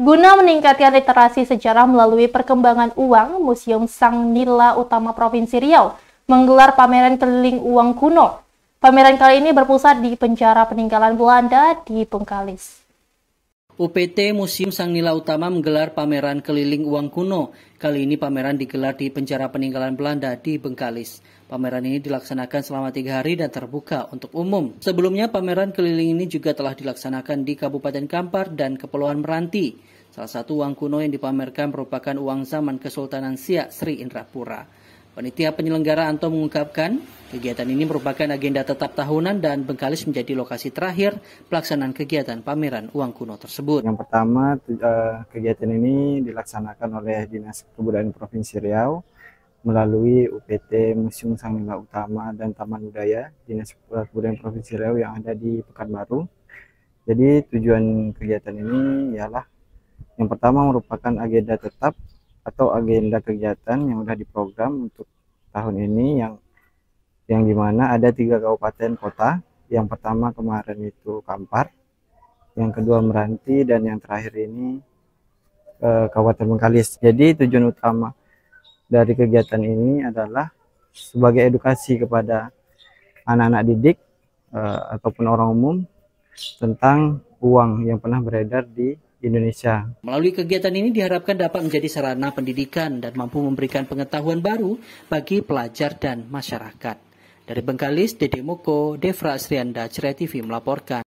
Guna meningkatkan literasi sejarah melalui perkembangan uang, Museum Sang Nila Utama Provinsi Riau menggelar pameran keliling uang kuno. Pameran kali ini berpusat di penjara peninggalan Belanda di Bengkalis. UPT Museum Sang Nila Utama menggelar pameran keliling uang kuno. Kali ini pameran digelar di penjara peninggalan Belanda di Bengkalis. Pameran ini dilaksanakan selama tiga hari dan terbuka untuk umum. Sebelumnya pameran keliling ini juga telah dilaksanakan di Kabupaten Kampar dan Kepulauan Meranti. Salah satu uang kuno yang dipamerkan merupakan uang zaman Kesultanan Siak Sri Indrapura. Panitia penyelenggara Anto mengungkapkan, kegiatan ini merupakan agenda tetap tahunan dan Bengkalis menjadi lokasi terakhir pelaksanaan kegiatan pameran uang kuno tersebut. Yang pertama, eh, kegiatan ini dilaksanakan oleh Dinas Kebudayaan Provinsi Riau melalui UPT Museum Sang Nila Utama dan Taman Budaya Dinas Kebudayaan Provinsi Riau yang ada di Pekanbaru. Jadi tujuan kegiatan ini ialah yang pertama merupakan agenda tetap atau agenda kegiatan yang sudah diprogram untuk tahun ini yang yang di mana ada tiga kabupaten kota. Yang pertama kemarin itu Kampar, yang kedua Meranti, dan yang terakhir ini eh, Kabupaten Bengkalis. Jadi tujuan utama dari kegiatan ini adalah sebagai edukasi kepada anak-anak didik eh, ataupun orang umum tentang uang yang pernah beredar di Indonesia. Melalui kegiatan ini diharapkan dapat menjadi sarana pendidikan dan mampu memberikan pengetahuan baru bagi pelajar dan masyarakat. Dari Bengkalis, Dede Moko, Devra Asrianda, Ceria TV melaporkan.